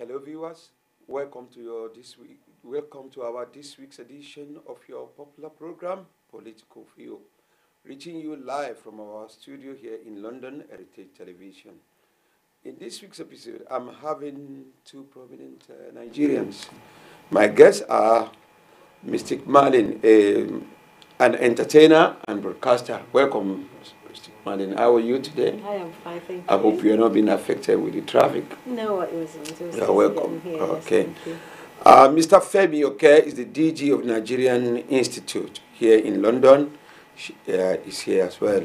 Hello, viewers. Welcome to your this week. Welcome to our this week's edition of your popular program, Political View, reaching you live from our studio here in London, Heritage Television. In this week's episode, I'm having two prominent uh, Nigerians. My guests are Msteeq Marlene, um, an entertainer and broadcaster. Welcome, Msteeq Marlene. How are you today? I am fine, thank I you. hope you're not being affected with the traffic. No, it wasn't. It was You're easy welcome. getting Here, yes, Okay. thank you. Uh, Mr. Femi Oke is the DG of Nigerian Institute here in London. She, uh, is here as well.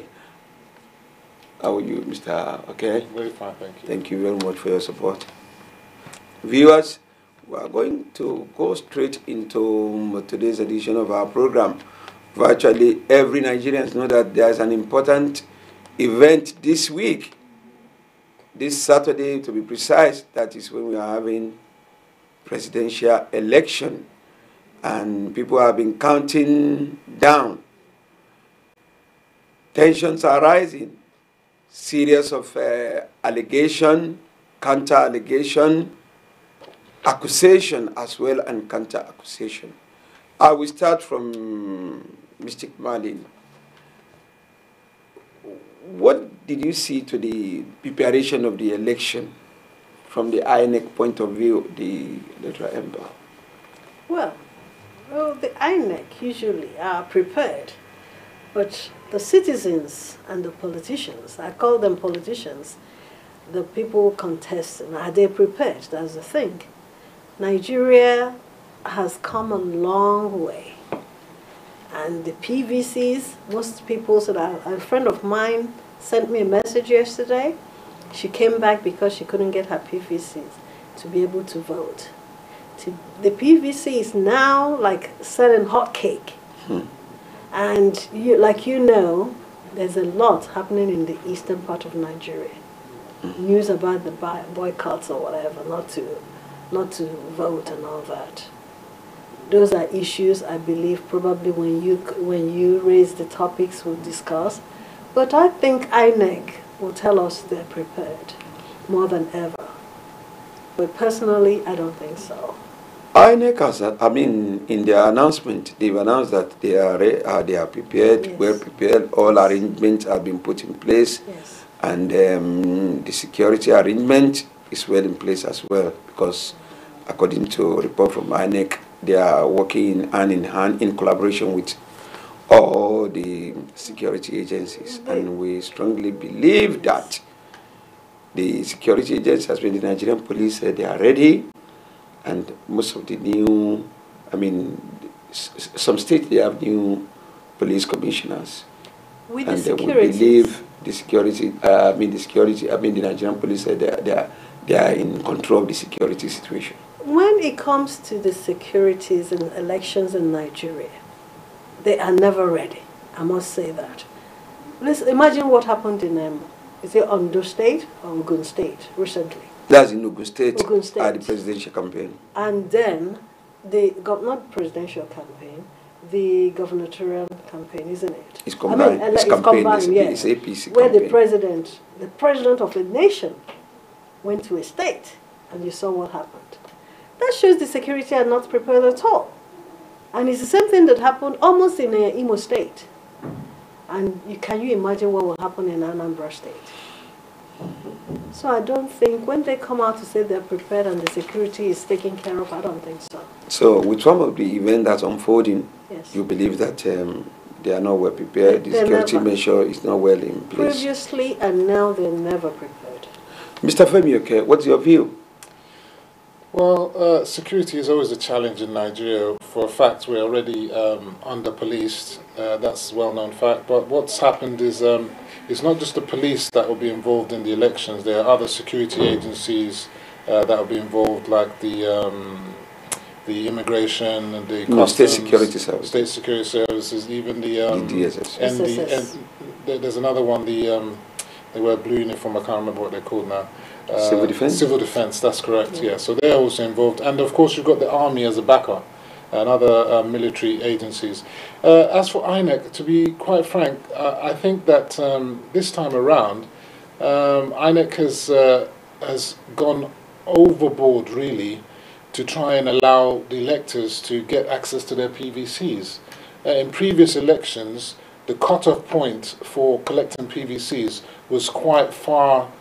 How are you, Mr. Oke? Very fine, thank you. Thank you very much for your support. Viewers, we are going to go straight into today's edition of our program. Virtually every Nigerian knows that there is an important event this week, this Saturday to be precise. That is when we are having presidential election, and people have been counting down. Tensions are rising series of uh, allegation, counter allegation, accusation as well, and counter accusation. I will start from Marlene. What did you see to the preparation of the election from the INEC point of view, the electoral ember? Well, well, the INEC usually are prepared, but the citizens and the politicians, I call them politicians, the people contesting, are they prepared? That's the thing. Nigeria has come a long way. And the PVCs, most people said, a friend of mine sent me a message yesterday. She came back because she couldn't get her PVCs to be able to vote. To, the PVC is now like selling hot cake. Hmm. And you, like you know, there's a lot happening in the eastern part of Nigeria. Hmm. News about the boycotts or whatever, not to, not to vote and all that. Those are issues I believe probably when you when you raise the topics we'll discuss. But I think INEC will tell us they're prepared more than ever. But personally, I don't think so. INEC has, I mean, in their announcement, they've announced that they are, uh, they are prepared, Yes. well prepared, all arrangements have been put in place, Yes. and um, the security arrangement is well in place as well, because according to a report from INEC, they are working hand in hand in collaboration with all the security agencies, and we strongly believe that the security agencies, as well the Nigerian police, uh, they are ready and most of the new, I mean, some states they have new police commissioners, With and the they will believe the security. Uh, I mean, the security. I mean, the Nigerian police. Uh, they, are, they are they are in control of the security situation. When it comes to the securities and elections in Nigeria, they are never ready. I must say that. Let's imagine what happened in um, is it Ondo State or Ogun State recently, That's in Ogun State, Ogun State. at the presidential campaign. and then the not presidential campaign, the gubernatorial campaign, isn't it? It's I combined. ele- it's it's campaign. combined, yeah. it's, it's APC where the president, the president of a nation, went to a state, and you saw what happened. That shows the security are not prepared at all. And it's the same thing that happened almost in uh, Imo State. And you, can you imagine what will happen in Anambra State? So I don't think when they come out to say they're prepared and the security is taken care of, I don't think so. so, with some of the event that's unfolding, Yes. you believe that um, they are not well prepared. The They're security never. measure is not well in place. Previously and now they're never prepared. Mr. Femi, Oke, what's your view? Well, uh, security is always a challenge in Nigeria. For a fact, we're already um, under policed. Uh, that's a well known fact. But what's happened is um, it's not just the police that will be involved in the elections, there are other security agencies uh, that will be involved, like the. Um, the immigration and the No, state security services. state security services, even the um, the DSS. and the and there's another one. The um, they wear blue uniform. I can't remember what they're called now. Uh, Civil defense? Civil defense. That's correct. Yeah. So they're also involved, and of course you've got the army as a backer, and other uh, military agencies. Uh, as for INEC, to be quite frank, uh, I think that um, this time around, um, INEC has uh, has gone overboard, really, to try and allow the electors to get access to their PVCs. Uh, in previous elections, the cut-off point for collecting PVCs was quite far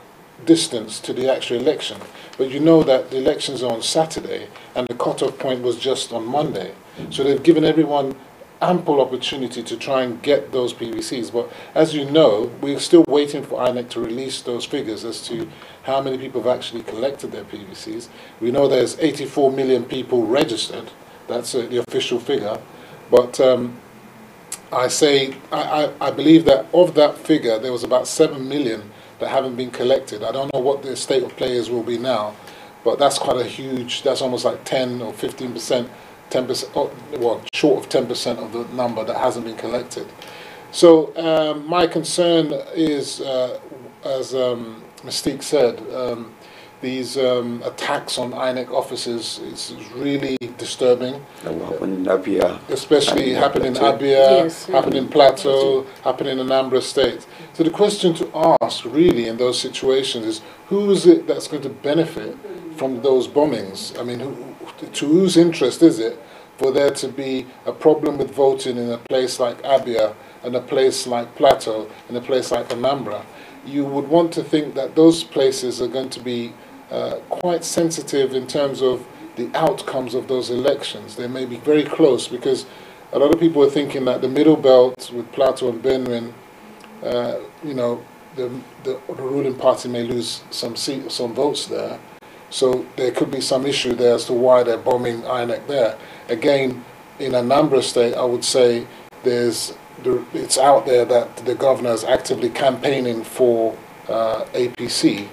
distance to the actual election. But you know that the elections are on Saturday and the cut-off point was just on Monday. So they've given everyone ample opportunity to try and get those PVCs. But as you know, we're still waiting for INEC to release those figures as to how many people have actually collected their PVCs. We know there's 84 million people registered. That's uh, the official figure. But um, I say, I, I, I believe that of that figure, there was about 7 million that haven't been collected. I don't know what the state of players will be now, but that's quite a huge, that's almost like 10 or 15%, 10%, well, short of 10% of the number that hasn't been collected. So um, my concern is, uh, as um, Msteeq said, um, these um, attacks on INEC officers is really disturbing. Happened in Abia. Especially happened in Abia, yes, happened in Plateau, happened in Anambra State. So the question to ask really in those situations is who is it that's going to benefit from those bombings? I mean, who, to whose interest is it for there to be a problem with voting in a place like Abia and a place like Plateau and a place like Anambra? You would want to think that those places are going to be uh, quite sensitive in terms of the outcomes of those elections. They may be very close because a lot of people are thinking that the middle belt with Plateau and Benue, uh, you know, the, the, the, ruling party may lose some seat, some votes there. So there could be some issue there as to why they're bombing INEC there. Again, in Anambra State, I would say there's it's out there that the governor is actively campaigning for uh, APC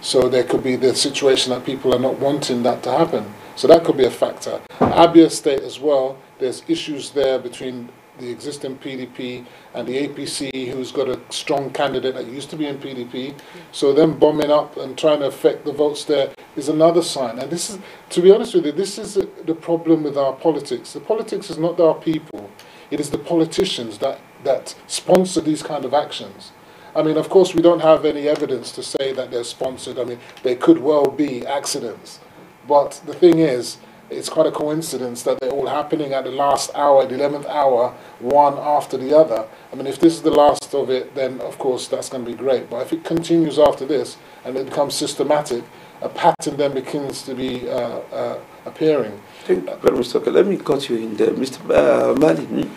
so there could be the situation that people are not wanting that to happen. So that could be a factor. Abia State as well, there's issues there between the existing PDP and the APC, who's got a strong candidate that used to be in PDP. So them bombing up and trying to affect the votes there is another sign. And this is, to be honest with you, this is the problem with our politics. The politics is not our people. It is the politicians that, that sponsor these kind of actions. I mean, of course, we don't have any evidence to say that they're sponsored. I mean, they could well be accidents. But the thing is, it's quite a coincidence that they're all happening at the last hour, the 11th hour, one after the other. I mean, if this is the last of it, then of course that's going to be great. But if it continues after this and it becomes systematic, a pattern then begins to be uh, uh, appearing. Thank you very much, Let me cut you in there. Mr. Uh, Marlene,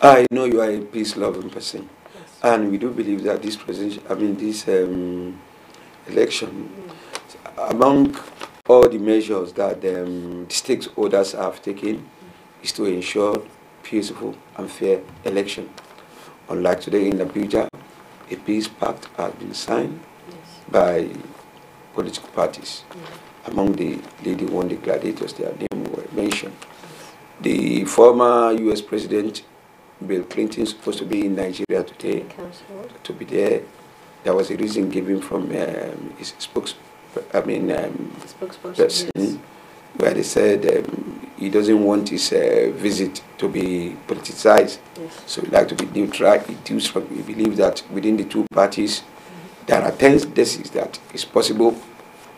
I know you are a peace-loving person. And we do believe that this presidential, I mean, this um, election, among all the measures that um, the stakeholders have taken, is to ensure peaceful and fair election. Unlike today in Abuja, a peace pact has been signed yes. by political parties. Among the leading one, the gladiators, their name were mentioned. The former U.S. President Bill Clinton is supposed to be in Nigeria today to be there. There was a reason given from um, his spokes, I mean, um, spokesperson, yes. where they said um, he doesn't want his uh, visit to be politicized. Yes. So he'd like to be neutral. We believe that within the two parties, mm -hmm. there are tendencies that it's possible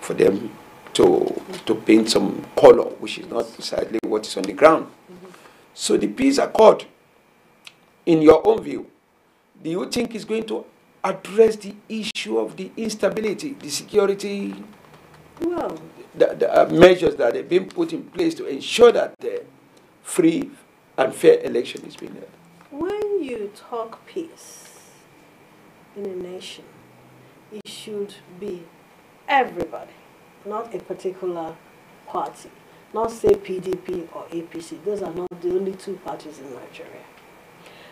for them to to paint some color, which is not precisely what is on the ground. So the peace accord in your own view, do you think is going to address the issue of the instability, the security well, the, the uh, measures that have been put in place to ensure that the free and fair election is being held? When you talk peace in a nation, it should be everybody, not a particular party. Not say PDP or APC. Those are not the only two parties in Nigeria.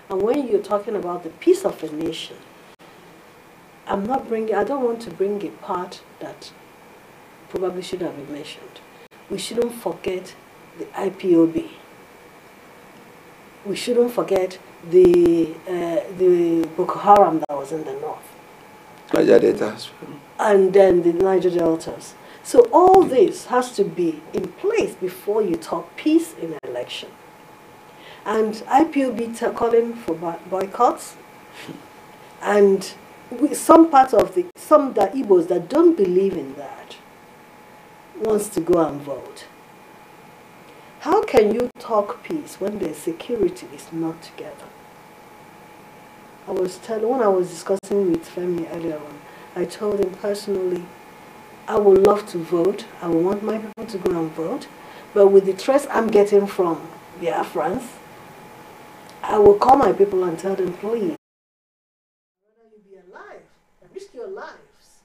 And when you're talking about the peace of a nation, I'm not bringing, I don't want to bring a part that probably should have been mentioned. We shouldn't forget the IPOB. We shouldn't forget the, uh, the Boko Haram that was in the north. Niger Deltas. And then the Niger Deltas. So all this has to be in place before you talk peace in an election and IPOB calling for boycotts, and some parts of the some the Igbos that don't believe in that. wants to go and vote. How can you talk peace when the security is not together? I was telling when I was discussing with Femi earlier on, I told him personally, I would love to vote. I would want my people to go and vote. But with the threats I'm getting from the Biafrans, I will call my people and tell them, please, rather you be alive risk your lives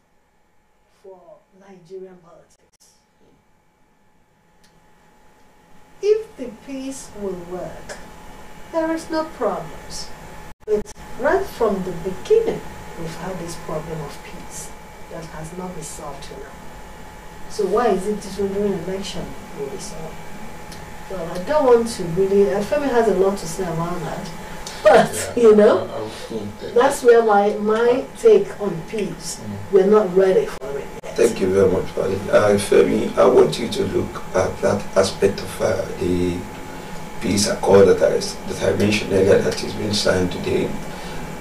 for Nigerian politics. If the peace will work, there is no problems. But right from the beginning, we've had this problem of peace that has not been solved till now. So why is it different during election will be solved? Well, I don't want to really, uh, Femi has a lot to say about that. But, Yeah. you know, that's where my, my take on peace, Mm. we're not ready for it yet. Thank you very much, Fali. Uh, Femi, I want you to look at that aspect of uh, the peace accord that I, that I mentioned earlier that is being signed today.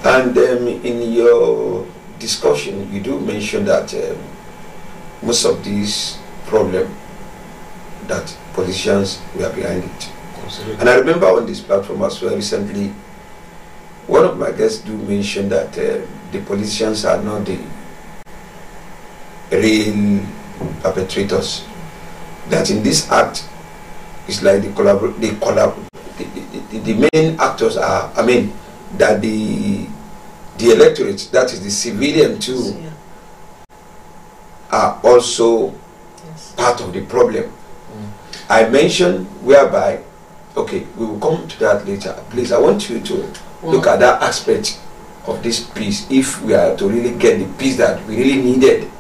And um, in your discussion, you do mention that um, most of these problems that politicians were behind it. Absolutely. And I remember on this platform as well recently, one of my guests do mention that uh, the politicians are not the real perpetrators. That in this act, it's like the collabor- the collab, the, the, the main actors are. I mean, that the the electorate, that is the civilian too, Yeah, are also yes. part of the problem. Mm. I mentioned whereby, okay, we will come to that later. Please, I want you to look at that aspect of this peace if we are to really get the peace that we really needed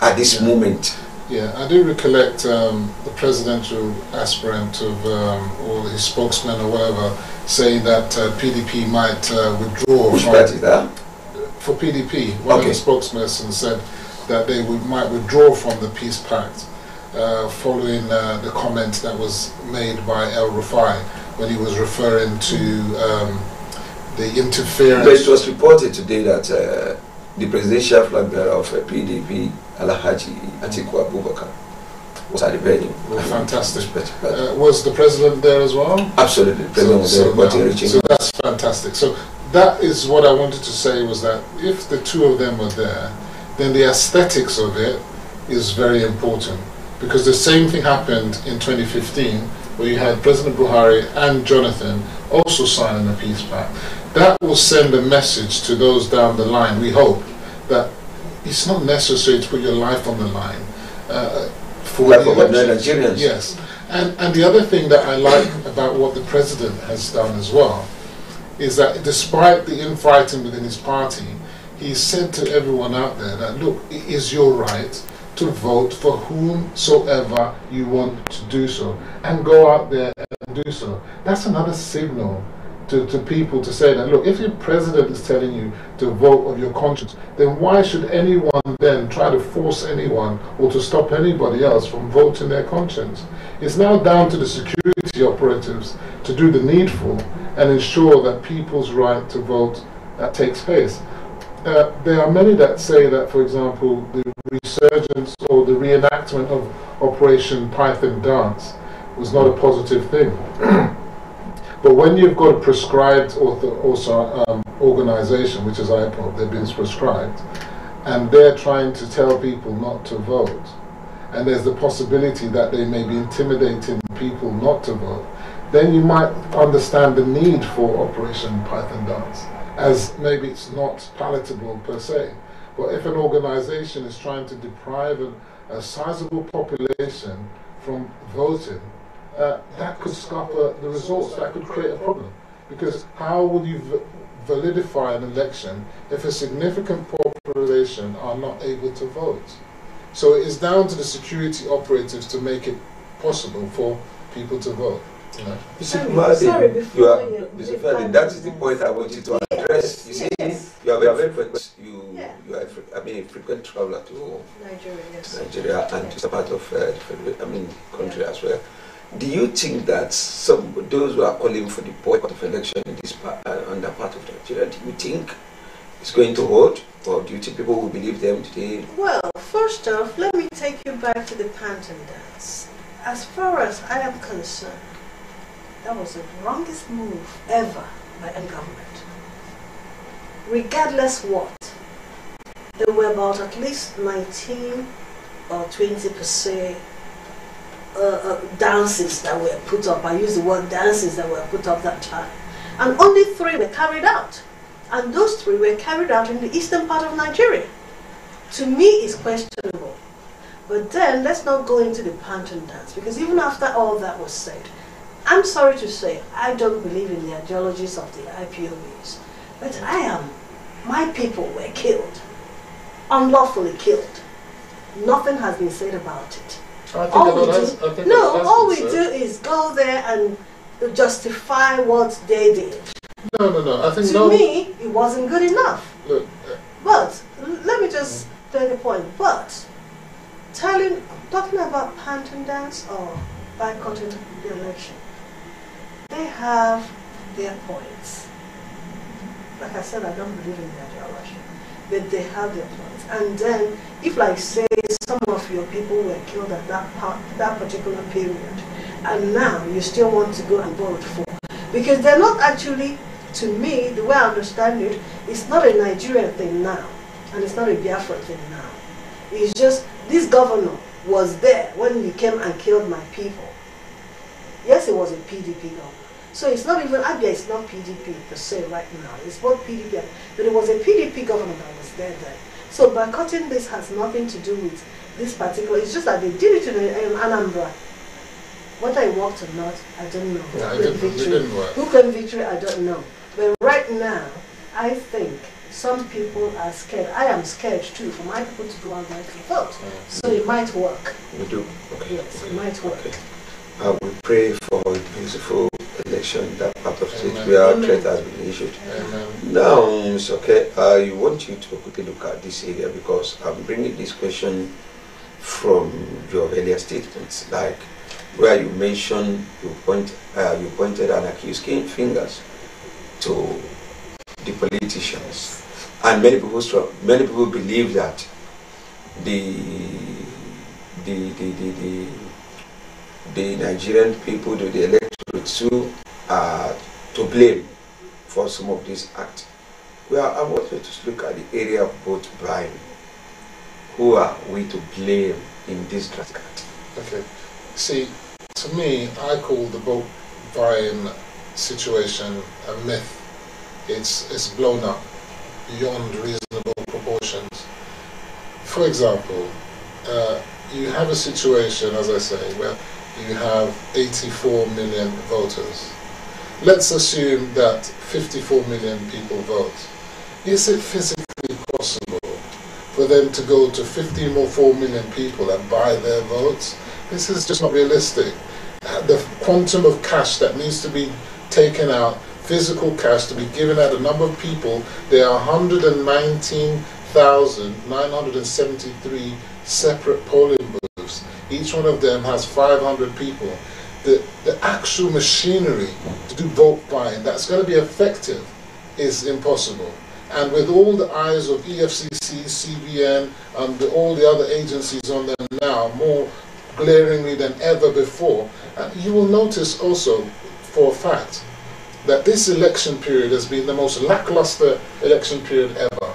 at this Yeah. moment. Yeah, I do recollect um, the presidential aspirant of, um, or his spokesman or whatever, saying that uh, PDP might uh, withdraw Which from, party is that? For PDP. One Okay. of the spokespersons said that they would, might withdraw from the peace pact uh, following uh, the comment that was made by El Rufai when he was referring to um, the But it was reported today that uh, the presidential flag bearer of uh, PDP, Alhaji Atiku Abubakar, the venue. Oh, fantastic. But- but- Uh, was the president there as well? Absolutely, president was there, so that's fantastic. So that is what I wanted to say was that if the two of them were there, then the aesthetics of it is very important because the same thing happened in 2015 where you had President Buhari and Jonathan also signing a peace pact. That will send a message to those down the line. We hope that it's not necessary to put your life on the line uh, for the of ordinary elections. Nigerians. Yes, and and the other thing that I like about what the president has done as well is that despite the infighting within his party, he said to everyone out there that look, it is your right to vote for whomsoever you want to do so, and go out there and do so. That's another signal to, to people to say that look, if your president is telling you to vote of your conscience, then why should anyone then try to force anyone or to stop anybody else from voting their conscience? It's now down to the security operatives to do the needful and ensure that people's right to vote uh, takes place. Uh, there are many that say that, for example, the resurgence or the reenactment of Operation Python Dance was not a positive thing. But when you've got a prescribed author, also um, organization, which is IPOB, they've been prescribed, and they're trying to tell people not to vote, and there's the possibility that they may be intimidating people not to vote, then you might understand the need for Operation Python Dance, as maybe it's not palatable per se. But if an organization is trying to deprive a sizable population from voting, uh, that could scupper the results. That could create a problem. Because how would you v- validify an election if a significant population are not able to vote? So it is down to the security operatives to make it possible for people to vote. You know? Mr. Sorry, Kumadi, sorry, you are, you- Mr. Feli, that is the point I want you to address. You see, Yes. you are very, very frequent. You, Yeah. you are, a I mean, a frequent traveler to Nigeria, yes. Nigeria and to some part of, uh, the I mean, country as well. Do you think that some those who are calling for the boycott of election in this part, uh, on that part of Nigeria, do you think it's going to hold? Or do you think people will believe them today? Well, first off, let me take you back to the Python dance. As far as I am concerned, that was the wrongest move ever by a government. Regardless what, there were about at least 19 or 20 percent uh, uh, dances that were put up. I use the word dances that were put up that time. And only three were carried out. And those three were carried out in the eastern part of Nigeria. To me, it's questionable. But then, let's not go into the Python dance, because even after all that was said, I'm sorry to say, I don't believe in the ideologies of the IPOBs. But I am, my people were killed, unlawfully killed. Nothing has been said about it. All we has, do, I think a no, all we do is go there and justify what they did. No, no, no. I think To me, it wasn't good enough. Look, uh, But let me just make a point. But telling, talking about Python dance or boycotting the election, they have their points. Like I said, I don't believe in the ideology, but they have their points. And then, if like say some of your people were killed at that part, that particular period, and now you still want to go and vote for, because they're not actually, to me, the way I understand it, it's not a Nigerian thing now, and it's not a Biafra thing now. It's just this governor was there when he came and killed my people. Yes, it was a PDP governor. So it's not even, Abia is not PDP per se right now. It's both PDP, but it was a PDP governor that was there then. So boycotting this has nothing to do with this particular, it's just that they did it in, Anambra. Whether it worked or not, I don't know. No, Who claimed didn't- victory? Who claimed victory, I don't know. But right now, I think some people are scared. I am scared too for my people to go out to vote. So it might work. We do. Okay. Yes, it might work. Okay. Uh, we pray for a beautiful election in that part of state Amen. where Amen. threat has been issued. Amen. Now, Mr. Oke, I want you to quickly look at this area because I'm bringing this question from your earlier statements, like where you mentioned you point uh, you pointed and accused fingers to the politicians, and many people str- many people believe that the the the the, the, the Nigerian people, the, the electorate too, are to blame for some of these acts. Well, I want you to look at the area of vote buying. Who are we to blame in this drastic act? Okay. See, to me, I call the vote buying situation a myth. It's it's blown up beyond reasonable proportions. For example, uh, you have a situation, as I say, where you have 84 million voters. Let's assume that 54 million people vote. Is it physically possible for them to go to 15 or 4 million people and buy their votes? This is just not realistic. The quantum of cash that needs to be taken out, physical cash to be given out a number of people, there are 119,973 separate polling booths. Each one of them has 500 people. The, the actual machinery to do vote buying that's going to be effective is impossible. And with all the eyes of EFCC, CBN, and the, all the other agencies on them now, more glaringly than ever before, uh, you will notice also for a fact that this election period has been the most lackluster election period ever.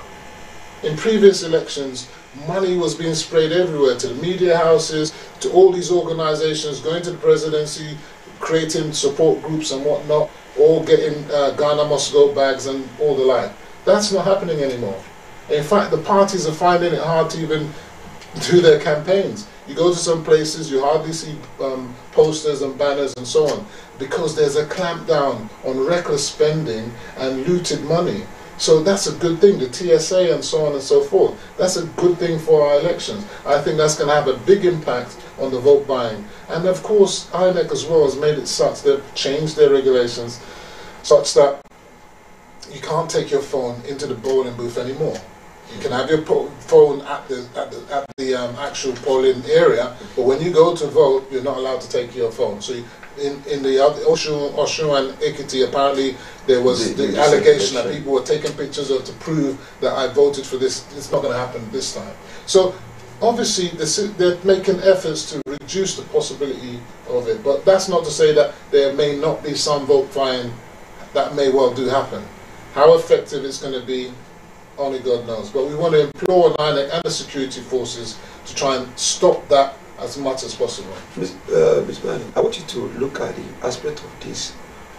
In previous elections, money was being sprayed everywhere to the media houses, to all these organizations going to the presidency, creating support groups and whatnot, all getting uh, Ghana must go bags and all the like. That's not happening anymore. In fact, the parties are finding it hard to even do their campaigns. You go to some places, you hardly see um, posters and banners and so on because there's a clampdown on reckless spending and looted money. So that's a good thing, the TSA and so on and so forth. That's a good thing for our elections. I think that's going to have a big impact on the vote buying. And of course, INEC as well has made it such, they've changed their regulations such that you can't take your phone into the polling booth anymore. You can have your phone at the at the, at the um, actual polling area, but when you go to vote, you're not allowed to take your phone. So you, in in the Osun, Osun and Ekiti, apparently there was the, the allegation that people were taking pictures of to prove that I voted for this. It's not going to happen this time. So obviously they're making efforts to reduce the possibility of it, but that's not to say that there may not be some vote buying that may well do happen. How effective it's going to be, only God knows. But we want to implore INEC and the security forces to try and stop that as much as possible. Ms. Uh, Ms. Manning, I want you to look at the aspect of this.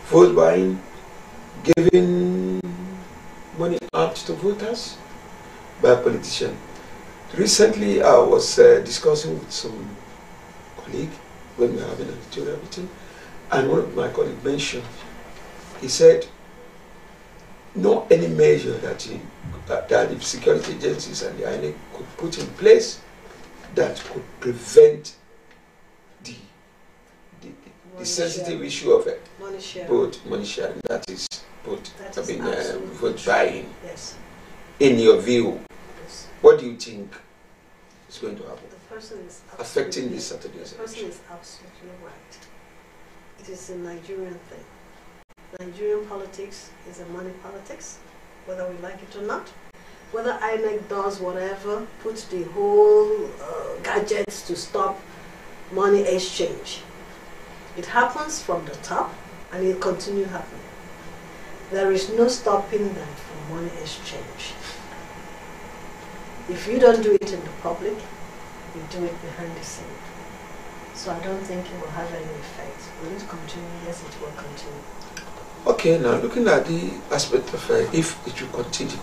Vote buying, giving money out to voters by a politician. Recently, I was uh, discussing with some colleague when we were having an editorial meeting, and one of my colleagues mentioned, he said, no any measure that, he, that the security agencies and the INEC could put in place that could prevent the the, the sensitive issue of it. Money sharing. Both money sharing, that is both, That I is mean, uh, vote buying. Yes. In your view, yes. what do you think is going to happen? The person is Affecting this Saturday's The person election. is absolutely right. It is a Nigerian thing. Nigerian politics is a money politics, whether we like it or not. Whether INEC does whatever, puts the whole uh, gadgets to stop money exchange. It happens from the top and it continue happening. There is no stopping that from money exchange. If you don't do it in the public, you do it behind the scene. So I don't think it will have any effect. Will it continue? Yes, it will continue. Okay, now looking at the aspect of uh, if it will continue,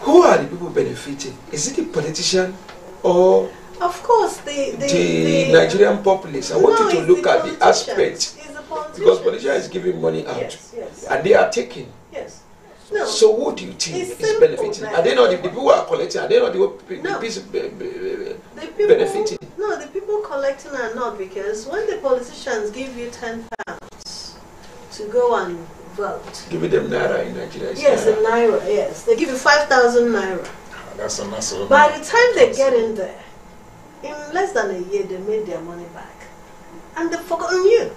who are the people benefiting? Is it the politician or Of course, the the, the, Nigerian populace? I want you to look the at the aspect the because politician is giving money out Yes, yes, and they are taking. yes. No. So who do you think It's is benefiting? Are they not the, the people who are collecting? Are they not the, the, No. the piece of, be- be- the people, benefiting? No, the people collecting are not because when the politicians give you ten pounds to go and vote, Give them naira in Nigeria? yes, in naira. naira, yes, they give you five thousand naira. Ah, that's a massive By amount. the time they get in there, in less than a year, they made their money back. And they've forgotten you.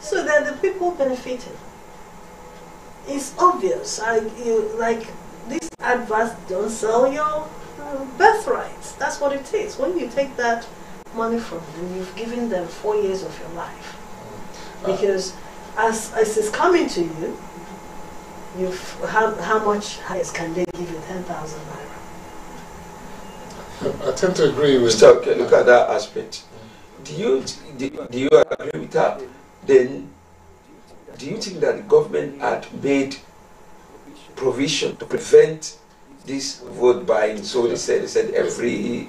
So they're the people benefiting. It's obvious. I, you, like, these adverts don't sell your uh, birthrights. That's what it is. When you take that money from them, you've given them four years of your life. Mm. Uh, because as, as it's coming to you, you've, how, how much highest can they give you? 10,000 naira. I tend to agree with. Mr. Oke, look at that aspect. Do you do, do you agree with that? Then, do you think that the government had made provision to prevent this vote buying? So they said they said every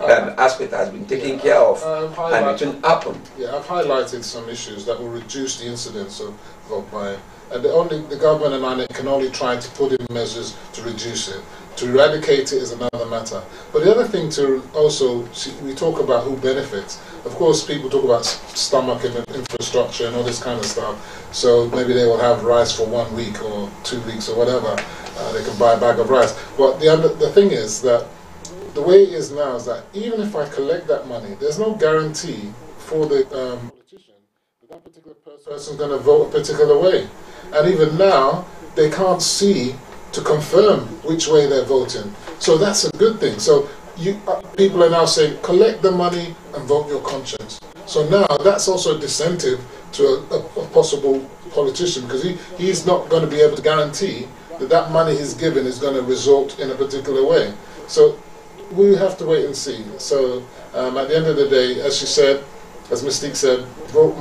um, aspect has been taken care of, and it won't happen. yeah, I've highlighted some issues that will reduce the incidence of vote buying. And the only the government and INEC can only try to put in measures to reduce it. To eradicate it is another matter. But the other thing to also see, we talk about who benefits. Of course, people talk about stomach and infrastructure and all this kind of stuff. So maybe they will have rice for one week or two weeks or whatever. Uh, they can buy a bag of rice. But the other, the thing is that the way it is now is that even if I collect that money, there's no guarantee for the um, politician that that particular person is going to vote a particular way. And even now, they can't see to confirm which way they're voting. So that's a good thing. So you uh, people are now saying collect the money and vote your conscience. So now that's also a disincentive to a, a, a possible politician because he, he's not going to be able to guarantee that that money he's given is going to result in a particular way. So we have to wait and see. So um, at the end of the day, as you said, as Msteeq said,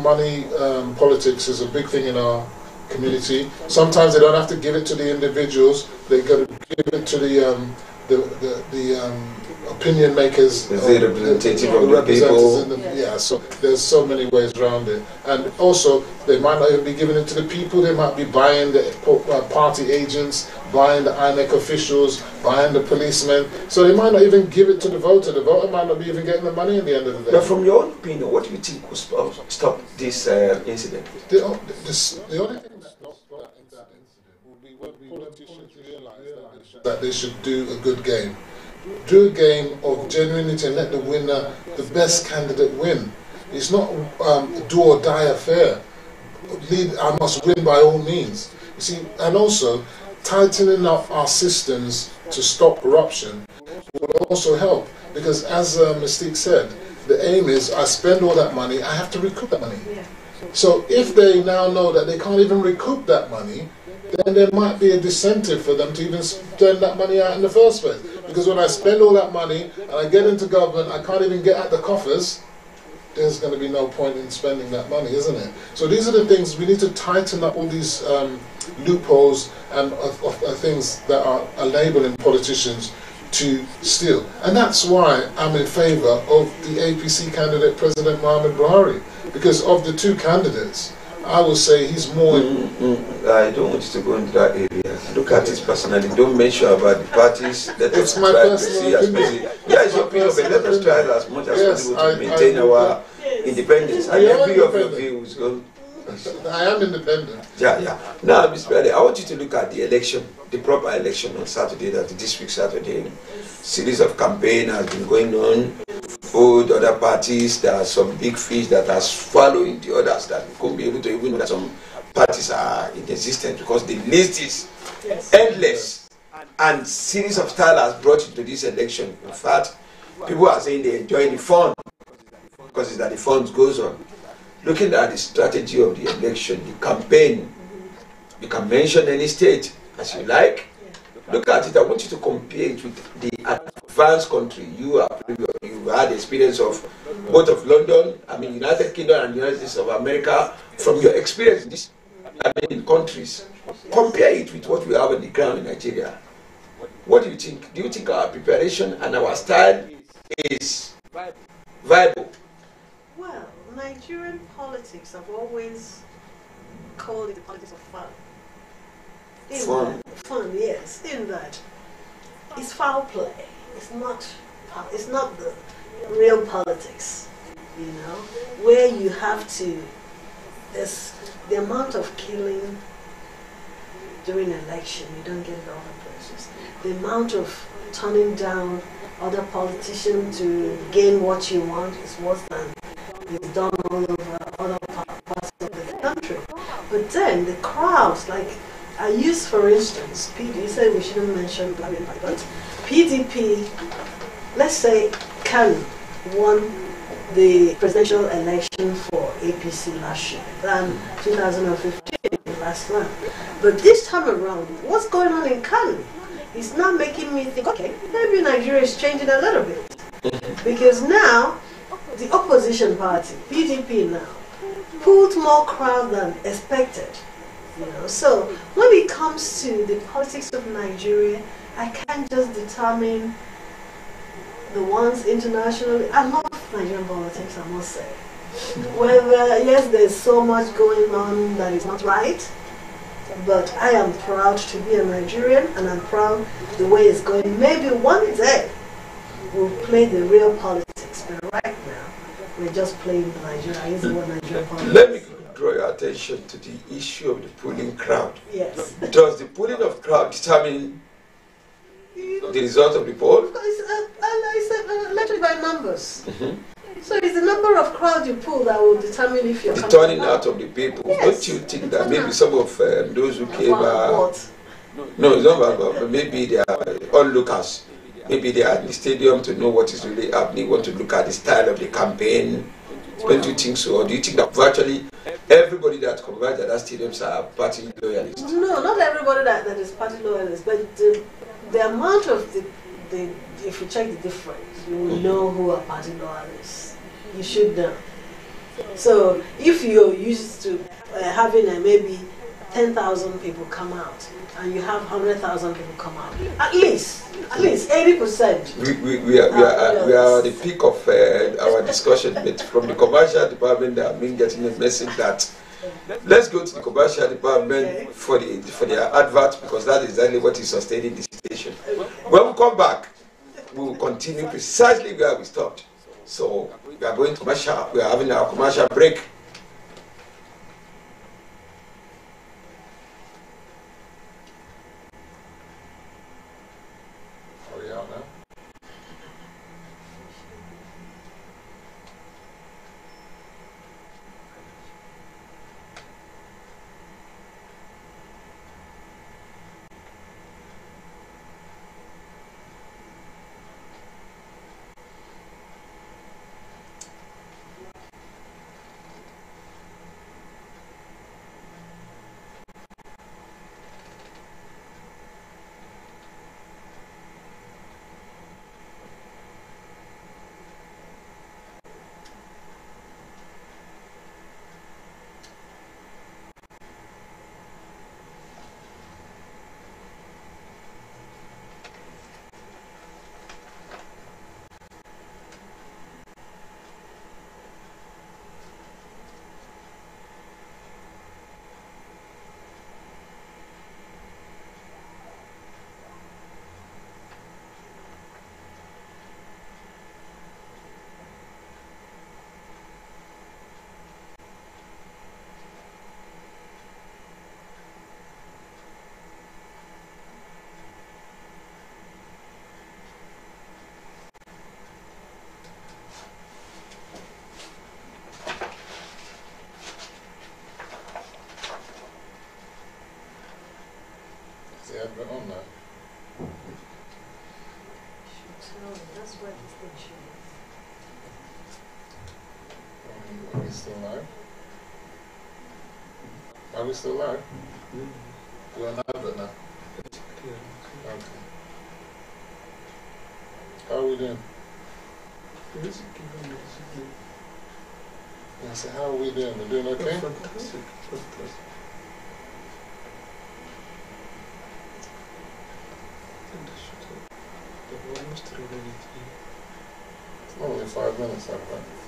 money um, politics is a big thing in our community. Sometimes they don't have to give it to the individuals; they got to give it to the um, the the, the um, opinion makers, Is or the representative of the representatives people? the- Yes. yeah, so there's so many ways around it, and also they might not even be giving it to the people. They might be buying the uh, party agents, buying the INEC officials, buying the policemen. So they might not even give it to the voter. The voter might not be even getting the money at the end of the day. But from your own opinion, what do you think will stop, stop this uh, incident? The, o- the, the only thing that stops that, that incident will be when we put politicians realize that they should do a good game. Do a game of genuinity and let the winner, the best candidate win. It's not um, a do or die affair. Lead, I must win by all means. You see, and also tightening up our systems to stop corruption will also help because, as uh, Msteeq said, the aim is I spend all that money, I have to recoup that money. So if they now know that they can't even recoup that money, then there might be a disincentive for them to even spend that money out in the first place. Because when I spend all that money and I get into government, I can't even get at the coffers, there's going to be no point in spending that money, isn't it? So these are the things we need to tighten up all these um, loopholes and things that are enabling politicians to steal. And that's why I'm in favour of the APC candidate, President Muhammad Buhari. Because of the two candidates, I would say he's more. Mm, mm, I don't want you to go into that area. Look at it personally. Don't mention about the parties. Let It's us my try to see as many. Yeah, it's your opinion, but let us try as much as Yes, possible to I- I maintain agree. our independence. Are every of your views. Go. I am independent. Yeah, yeah. Now, Mr. Bradley, I want you to look at the election, the proper election on Saturday, that this week Saturday. Series of campaign has been going on. Both other parties, there are some big fish that are swallowing the others that we couldn't be able to even know that some parties are in existence because the list is endless. And series of style has brought into this election. In fact, people are saying they enjoy the fun because it's that the fun goes on. Looking at the strategy of the election, the campaign, you can mention any state as you like. Look at it. I want you to compare it with the advanced country. You are you had experience of both of London, I mean United Kingdom and United States of America. From your experience in these I mean countries, compare it with what we have on the ground in Nigeria. What do you think? Do you think our preparation and our style is viable? Well, Nigerian politics have always called it the politics of fun. In Fun. that- fun, yes. In that it's foul play. It's not. It's not the real politics. You know, where you have to. There's the amount of killing during election. You don't get it the places. The amount of turning down other politicians to gain what you want is worse than is done all over other parts of the country. But then the crowds, like I use for instance, PD, you said we shouldn't mention blah, blah, blah, but PDP, let's say Kano won the presidential election for APC last year, than 2015, last time. But this time around, what's going on in Kano is now making me think, okay, maybe Nigeria is changing a little bit. Because now, the opposition party, PDP now, pulled more crowd than expected. You know, so when it comes to the politics of Nigeria, I can't just determine the ones internationally. I love Nigerian politics, I must say. Whether yes, there's so much going on that is not right, but I am proud to be a Nigerian, and I'm proud the way it's going. Maybe one day we'll play the real politics, but right we're just playing Nigeria. I use the word politics. Let me draw your attention to the issue of the polling crowd. Yes. Does the polling of crowd determine the result of the poll? It's, uh, I said, uh, elected by numbers. So it's the number of crowd you pull that will determine if you're The turning out of the people. Yes. Don't you think that maybe some of um, those who came are no, it's not about, but maybe they are onlookers. Maybe they are at the stadium to know what is really happening. Want to look at the style of the campaign. Don't you think so? Or do you think that virtually everybody that converged at that stadiums are party loyalists? No, not everybody that, that is party loyalist, but the, the amount of the, the, if you check the difference, you will know who are party loyalists. You should know. So if you're used to uh, having uh, maybe 10,000 people come out and you have 100,000 people come out, at least, at least 80%. We, we, we, are, we, are, we are at the peak of uh, our discussion but from the commercial department. Have been getting a message that let's go to the commercial department for the for their advert because that is exactly what is sustaining the station. When we come back, we will continue precisely where we stopped. So we are going to commercial. We are having our commercial break. Advert on now? That's why this thing. Are we still live? Are we still live? We're on advert now. Okay. How are we doing? I said, how are we doing? We're doing okay? Fantastic, fantastic. And I should have the almost ready It's only five minutes, I think.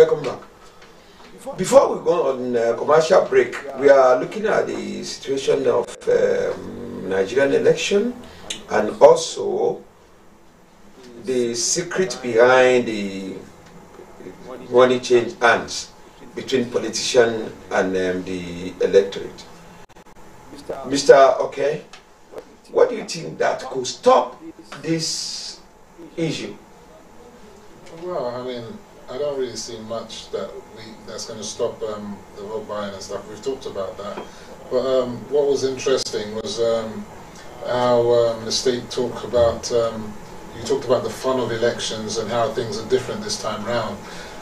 Welcome back. Before we go on uh, commercial break, we are looking at the situation of um, Nigerian election and also the secret behind the money change hands between politician and um, the electorate. Mr. Oke, what do you think that could stop this issue? Well, I mean, I don't really see much that we that's going to stop um, the vote buying and stuff. We've talked about that. But um, what was interesting was um, how um, the state talked about. Um, you talked about the fun of elections and how things are different this time round.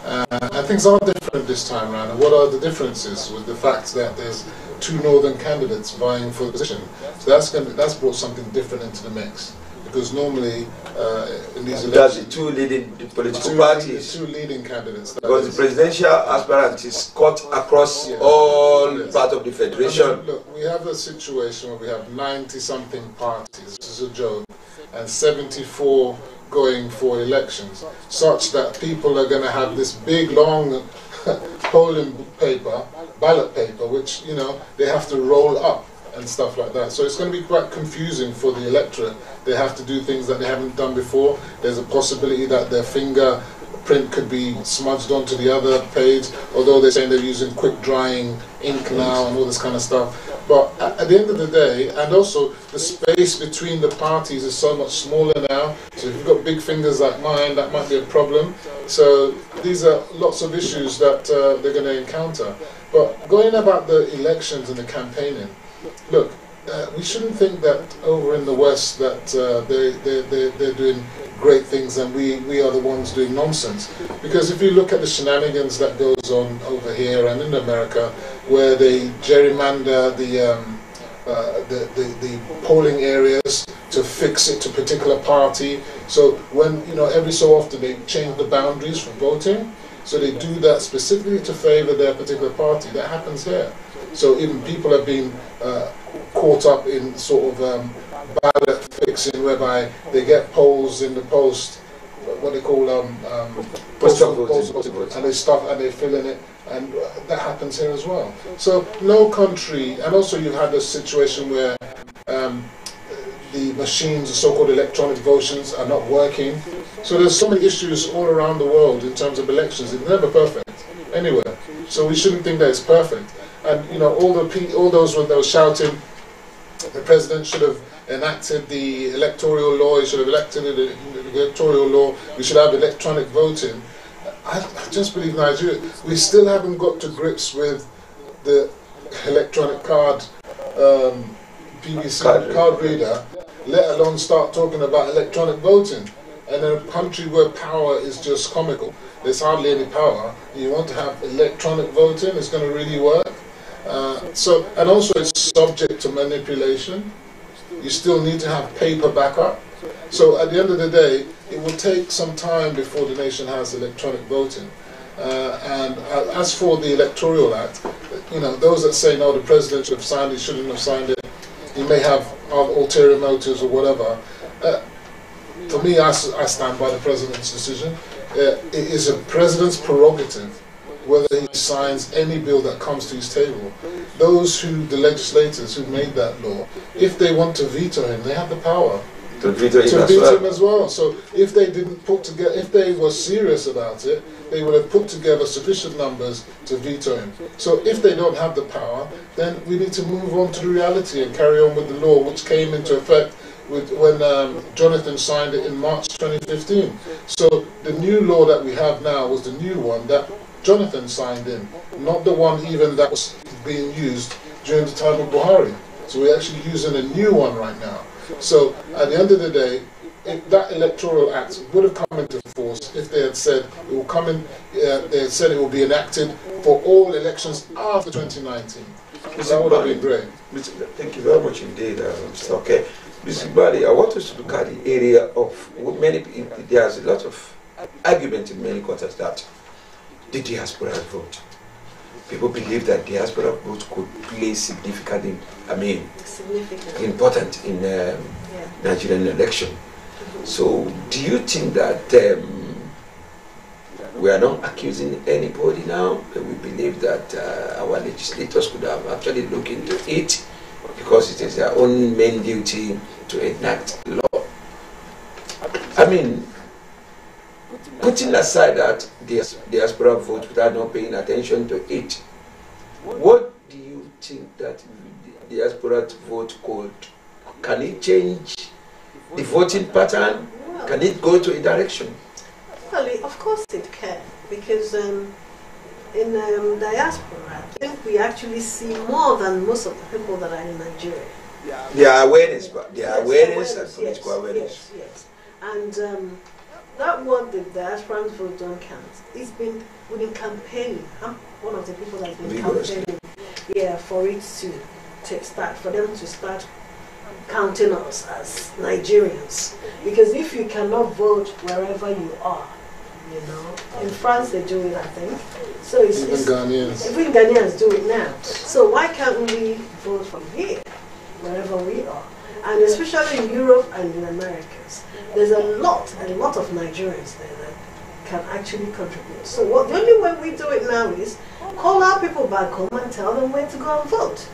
Uh, and things are different this time round. And what are the differences with the fact that there's two northern candidates vying for the position? So that's going that's brought something different into the mix. Because normally uh, in these That's the two leading political two, parties. two leading candidates. Because is. the presidential aspirant is cut across Yeah. all Yes. part of the I federation. mean, look, we have a situation where we have 90 something parties, this is a joke, and 74 going for elections, such that people are going to have this big, long polling paper, ballot paper, which, you know, they have to roll up and stuff like that. So it's going to be quite confusing for the electorate. They have to do things that they haven't done before. There's a possibility that their finger print could be smudged onto the other page, although they're saying they're using quick drying ink now and all this kind of stuff. But at the end of the day, and also the space between the parties is so much smaller now. So if you've got big fingers like mine, that might be a problem. So these are lots of issues that uh, they're going to encounter. But going about the elections and the campaigning, look, uh, we shouldn't think that over in the West that uh, they, they, they, they're doing great things and we, we are the ones doing nonsense. Because if you look at the shenanigans that goes on over here and in America, where they gerrymander the, um, uh, the, the, the polling areas to fix it to particular party. So when, you know, every so often they change the boundaries for voting. So they do that specifically to favour their particular party. That happens here. So even people have been uh, caught up in sort of um, ballot fixing, whereby they get polls in the post, what they call um, um, Postal postal- postal voting, and they stuff and they fill in it, and that happens here as well. So no country, and also you've had a situation where um, the machines, the so-called electronic votions, are not working. So there's so many issues all around the world in terms of elections. It's never perfect anywhere. So we shouldn't think that it's perfect. And you know, all the pe- all those when they were shouting, the president should have enacted the electoral law. He should have elected the, electoral law. We should have electronic voting. I, I just believe Nigeria. We still haven't got to grips with the electronic card, um, PVC Card card, reader, let alone start talking about electronic voting. And in a country where power is just comical, there's hardly any power. You want to have electronic voting, it's going to really work. Uh, so, and also it's subject to manipulation. You still need to have paper backup. So at the end of the day, it will take some time before the nation has electronic voting. Uh, and uh, as for the Electoral Act, you know, those that say no, the president should have signed it, shouldn't have signed it, he may have ulterior motives or whatever. Uh, for me, I, I, stand by the president's decision. Uh, it is a president's prerogative whether he signs any bill that comes to his table. Those who, the legislators who made that law, if they want to veto him, they have the power to veto, to as, veto well. him as well. So if they didn't put together, if they were serious about it, they would have put together sufficient numbers to veto him. So if they don't have the power, then we need to move on to the reality and carry on with the law, which came into effect with, when um, Jonathan signed it in March 2015. So the new law that we have now was the new one that Jonathan signed in, not the one even that was being used during the time of Buhari. So we're actually using a new one right now. So at the end of the day, if that electoral act would have come into force if they had said it will come in, uh, they had said it will be enacted for all elections after 2019. that would have been great. Thank you very much indeed, uh, Mr. Oke. Mr. Bali, I want us to look at the area of many. There's a lot of argument in many quarters that the diaspora vote. People believe that diaspora vote could play significant, I mean, Significant. important in um, Yeah. Nigerian election. So, do you think that um, we are not accusing anybody now? But we believe that uh, our legislators could have actually looked into it because it is their own main duty to enact law. I mean, putting aside that dias- diaspora vote without not paying attention to it, what do you think that the diaspora vote could can it change the voting pattern? Can it go to a direction? Well, of course it can, because um, in um, diaspora, I think we actually see more than most of the people that are in Nigeria. Their awareness, but their Yes, awareness and political yes, awareness. Yes, yes. And um, that what the diasporans vote don't count. It's been we've been campaigning. I'm one of the people that's been campaigning. Yeah, for it to, to start for them to start counting us as Nigerians. Because if you cannot vote wherever you are, you know, in France they do it, I think. So it's, Even it's Ghanaians. even Ghanaians do it now. So why can't we vote from here, wherever we are? And especially in Europe and in Americas, there's a lot, a lot of Nigerians there that can actually contribute. So what the only way we do it now is call our people back home and tell them where to go and vote.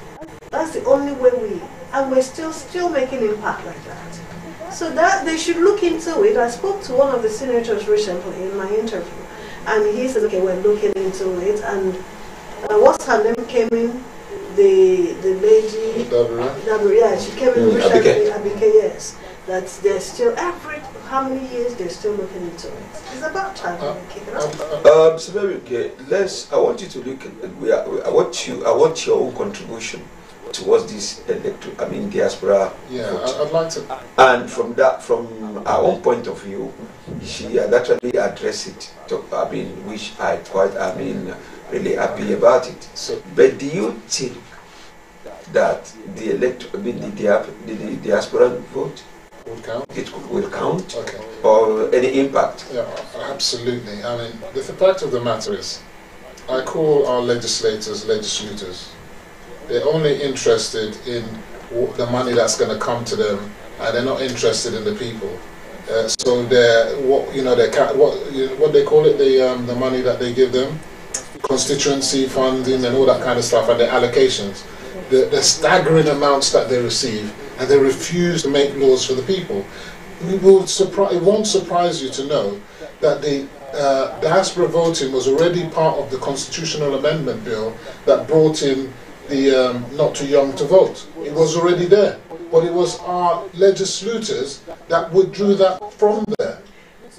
That's the only way we, and we're still still making impact like that. So that they should look into it. I spoke to one of the senators recently in my interview, and he said, "Okay, we're looking into it." And uh, what's her name came in, the the lady, Dabura. Dabiri, yeah, she came in Mm, recently. Abike, yes. That they're still every how many years they're still looking into it. It's about time Uh, we kick it off. Um, uh, Um, so very okay. Let's. I want you to look. At, we are, I want you. I want your own contribution towards this electoral. I mean diaspora yeah, vote. I- I'd like to. And from that, from our own point of view, she had actually addressed it. To, I mean, which I quite. I mean, really happy about it. So, But do you think that the elect, the, dia- the, the diaspora vote, will count. it will count Okay. or any impact? Yeah, absolutely. I mean, the, the fact of the matter is, I call our legislators legislators. They're only interested in the money that's going to come to them, and they're not interested in the people. Uh, so they're what you know they what you know, what they call it the um, the money that they give them, constituency funding and all that kind of stuff, and the allocations, the, the staggering amounts that they receive, and they refuse to make laws for the people. It, will surpri- it won't surprise you to know that the uh, diaspora voting was already part of the constitutional amendment bill that brought in the um, not too young to vote. It was already there, but it was our legislators that withdrew that from there.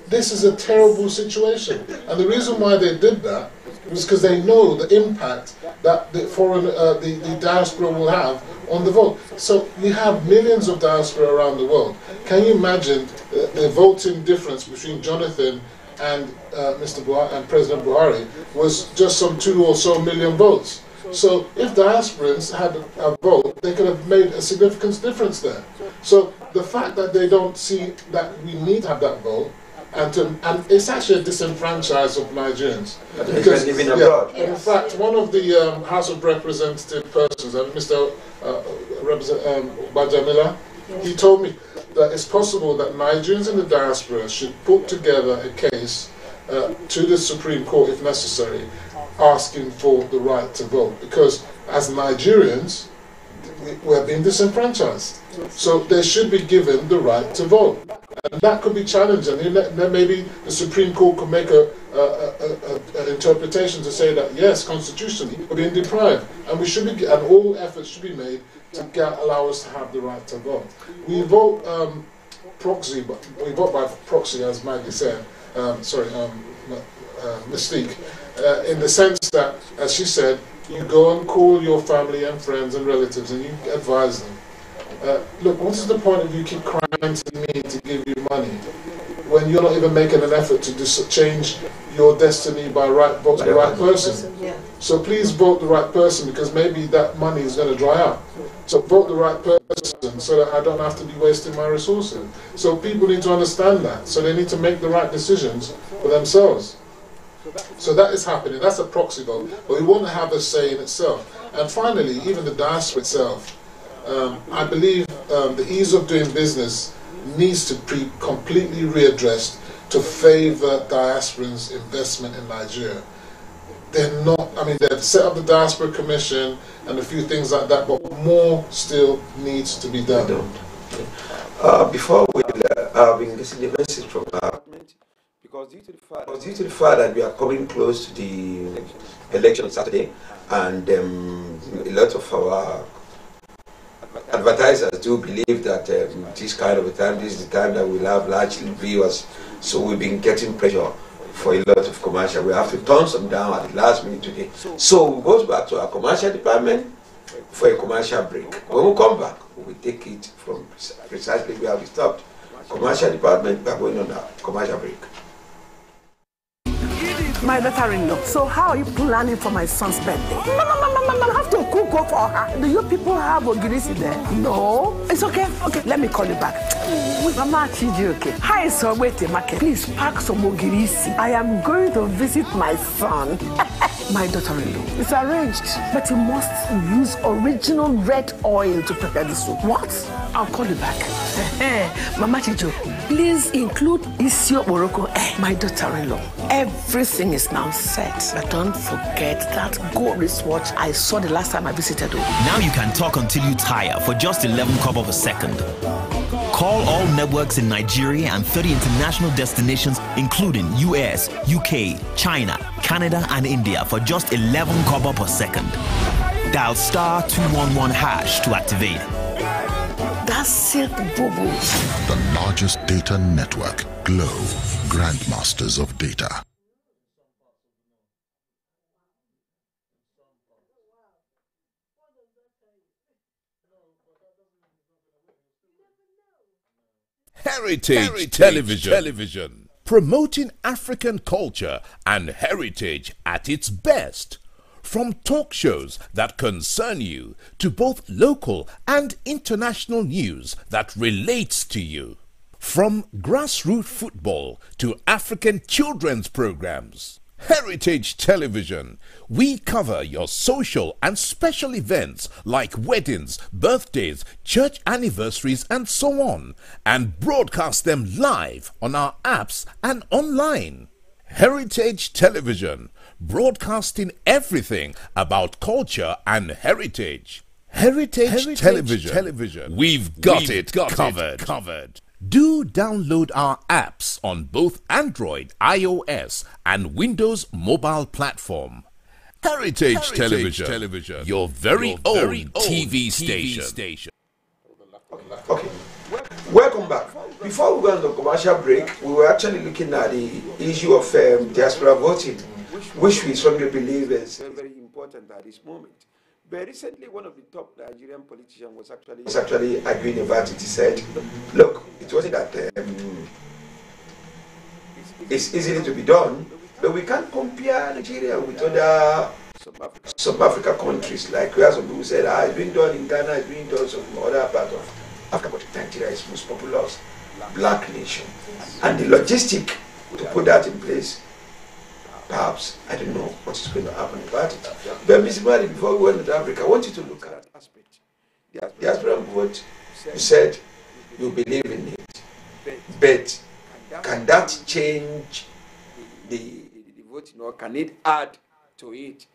This is a terrible situation, and the reason why they did that was because they know the impact that the foreign, uh, the, the diaspora will have on the vote. So we have millions of diaspora around the world. Can you imagine the, the voting difference between Jonathan and uh, Mr. Buhari and President Buhari was just some two or so million votes? So if diasporans had a vote, they could have made a significant difference there. So the fact that they don't see that we need to have that vote, and, to, and it's actually a disenfranchise of Nigerians. Because, living abroad. In fact, one of the um, House of Representative persons, uh, Mr. Uh, Represent, um, Gbajabiamila, he told me that it's possible that Nigerians in the diaspora should put together a case uh, to the Supreme Court, if necessary, asking for the right to vote. Because as Nigerians, we are being disenfranchised. So they should be given the right to vote. And that could be challenged. And then maybe the Supreme Court could make a, an interpretation to say that, yes, constitutionally, we're being deprived. And we should be, and all efforts should be made to get, allow us to have the right to vote. We vote um, proxy, but we vote by proxy, as Maggie said. Um, sorry, um, uh, Msteeq, uh, in the sense that, as she said, you go and call your family and friends and relatives and you advise them. Uh, look, what is the point of you keep crying to me to give you money when you're not even making an effort to change your destiny by right vote the right person? So please vote the right person because maybe that money is going to dry up. So vote the right person so that I don't have to be wasting my resources. So people need to understand that. So they need to make the right decisions for themselves. So that is happening. That's a proxy vote, but we want to have a say in itself. And finally, even the diaspora itself, um, I believe um, the ease of doing business needs to be completely readdressed to favour diasporans' investment in Nigeria. They're not, I mean, they've set up the Diaspora Commission and a few things like that, but more still needs to be done. Uh, before we uh, been the message from our because due to the fact, due to the fact that we are coming close to the election Saturday, and um, a lot of our advertisers do believe that um, this kind of a time, this is the time that we'll have large viewers. So we've been getting pressure for a lot of commercial. We have to turn some down at the last minute today. So we go back to our commercial department for a commercial break. When we come back, we take it from precisely where we stopped. Commercial department, we are going on a commercial break my daughter-in-law. So how are you planning for my son's birthday? No, no, no, have to cook for her. Do you people have ogirisi there? No. It's okay. Okay, let me call you back. Mama okay. Hi, so wait a market. Please pack some ogirisi. I am going to visit my son. my daughter-in-law. It's arranged. But you must use original red oil to prepare the soup. What? I'll call you back. Mama Chijo, please include Isio Morocco, eh, my daughter-in-law. Everything is now set. But don't forget that gold wristwatch I saw the last time I visited. Now you can talk until you tire for just 11 kobo a second. Call all networks in Nigeria and 30 international destinations, including US, UK, China, Canada, and India for just 11 kobo per second. Dial star 211 hash to activate. That's it, boo boo. The largest data network, Glo, Grandmasters of Data. Heritage, heritage television. television. Promoting African culture and heritage at its best. From talk shows that concern you to both local and international news that relates to you. From grassroots football to African children's programs. Heritage Television. We cover your social and special events like weddings, birthdays, church anniversaries, and so on, and broadcast them live on our apps and online. Heritage Television, broadcasting everything about culture and heritage. Heritage, heritage television. television. We've got We've it got covered. It covered. Do download our apps on both Android, iOS, and Windows mobile platform. Heritage, Heritage Television, Television, your very, your own, very own TV, TV station. station. Okay, welcome back. Before we go on the commercial break, we were actually looking at the issue of um, diaspora voting, which we strongly believe is very important at this moment. But recently, one of the top Nigerian politicians was actually was actually agreeing about it. He said, "Look, it wasn't that um, it's easily to be done, but we can't compare Nigeria with other some African countries, like where some people said, ah, it's being done in Ghana, it's been done in some other part of Africa, but Nigeria is most populous black nation. And the logistic to put that in place, perhaps, I don't know what is going to happen about it. But Ms. Mali, before we went to Africa, I want you to look at aspect. The diaspora vote, you said you believe in it, but can that change the, the voting or can it add to it?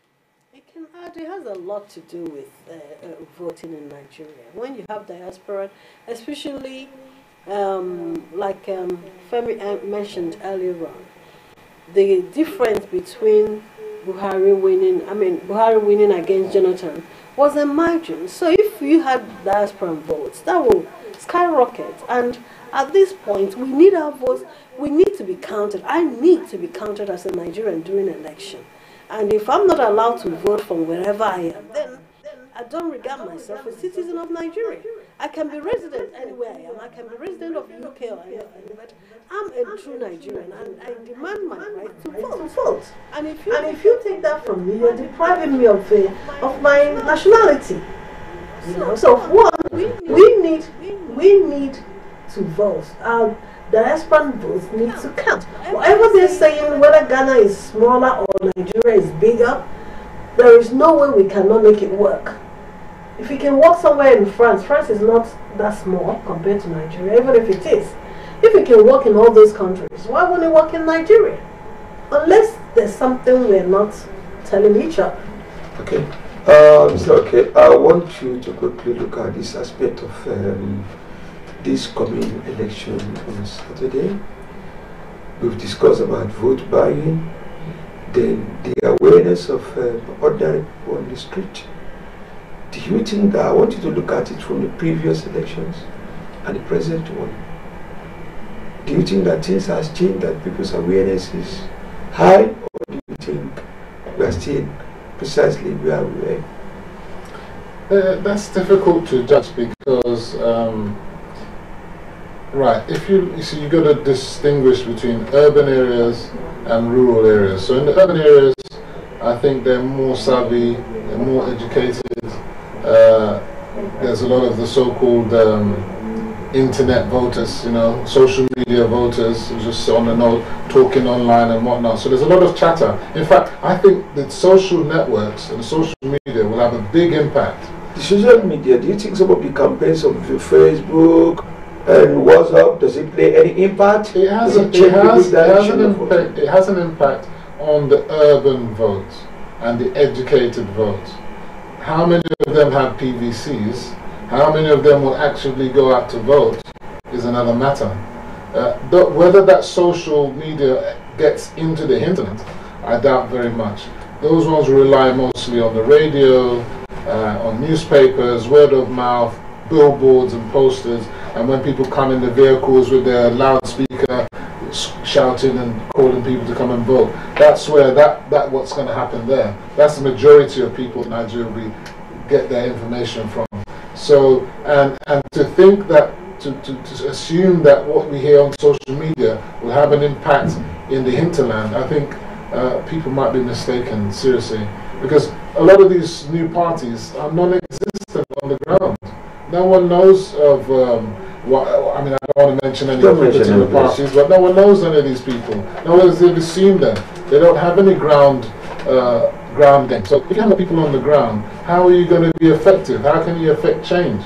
It can add, it has a lot to do with uh, uh, voting in Nigeria. When you have diaspora, especially um, like um, Femi uh, mentioned earlier on, the difference between Buhari winning, I mean, Buhari winning against Jonathan was a margin. So if you had diaspora votes, that will skyrocket. And at this point, we need our votes, we need to be counted. I need to be counted as a Nigerian during election. And if I'm not allowed to vote from wherever I am, I don't regard myself a citizen of Nigeria. I can be resident anywhere I am. I can be resident of UK or anything, but I'm a true Nigerian and I demand my right to vote. vote. And if you and if you take that from me, you're depriving me of uh, of my nationality. You know, so one, we need we need to vote. Our diaspora votes need to count. Whatever they're saying, whether Ghana is smaller or Nigeria is bigger, there is no way we cannot make it work. If we can walk somewhere in France, France is not that small compared to Nigeria, even if it is. If we can work in all those countries, why wouldn't we work in Nigeria? Unless there's something we're not telling each other. Okay. Uh, Mr. Oke, I want you to quickly look at this aspect of um, this coming election on Saturday. We've discussed about vote buying, then the awareness of uh, ordinary people on the street. Do you think that I want you to look at it from the previous elections and the present one? Do you think that things has changed, that people's awareness is high, or do you think we are still precisely where we were? Uh, that's difficult to judge because, um, right, if you, you see, you've got to distinguish between urban areas and rural areas. So in the urban areas, I think they're more savvy, they're more educated. Uh, there's a lot of the so-called um, internet voters, you know, social media voters, just on the note, talking online and whatnot. So there's a lot of chatter. In fact, I think that social networks and social media will have a big impact. The social media, do you think some of the campaigns of Facebook and WhatsApp, does it play any impact? It has, a, it, has, it, has an impact, it has an impact on the urban vote and the educated vote. How many of them have PVCs? How many of them will actually go out to vote is another matter. Uh, whether that social media gets into the internet, I doubt very much. Those ones rely mostly on the radio, uh, on newspapers, word of mouth, billboards and posters, and when people come in the vehicles with their loudspeaker shouting and calling people to come and vote. That's where that, that what's going to happen there. That's the majority of people in Nigeria will get their information from. So, and, and to think that, to, to, to assume that what we hear on social media will have an impact in the hinterland, I think uh, people might be mistaken, seriously. Because a lot of these new parties are non-existent on the ground. No one knows of um, what, I mean, I don't want to mention any particular parties, but no one knows any of these people. No one has ever seen them. They don't have any ground uh, grounding. So if you have people on the ground, how are you going to be effective? How can you affect change?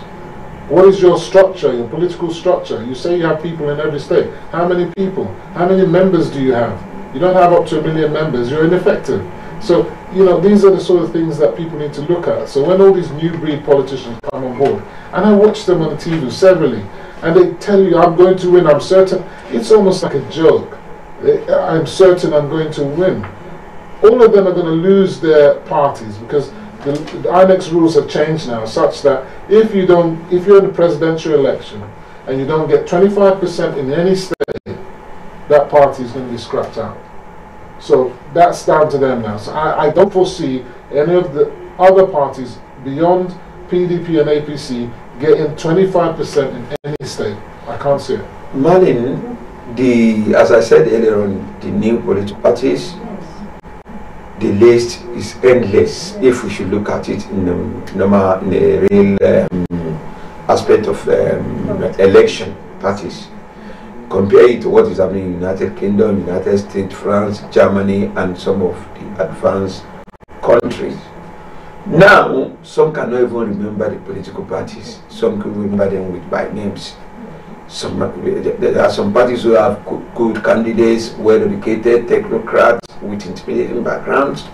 What is your structure, your political structure? You say you have people in every state. How many people? How many members do you have? You don't have up to a million members. You're ineffective. So, you know, these are the sort of things that people need to look at. So when all these new breed politicians come on board, and I watch them on the TV severally, and they tell you, I'm going to win, I'm certain, it's almost like a joke. I'm certain I'm going to win. All of them are going to lose their parties because the, the rules have changed now such that if you don't, if you're in a presidential election and you don't get 25% in any state, that party is going to be scrapped out. So that's down to them now. So I, I don't foresee any of the other parties beyond PDP and APC getting 25% in any state. I can't see it. Marlene, the, as I said earlier on, the new political parties, the the list is endless if we should look at it in a normal, in a real um, aspect of um, election parties. Compare it to what is happening in the United Kingdom, United States, France, Germany, and some of the advanced countries. Now, some cannot even remember the political parties. Some can remember them with by names. Some there are some parties who have good, candidates, well-educated technocrats with intimidating backgrounds.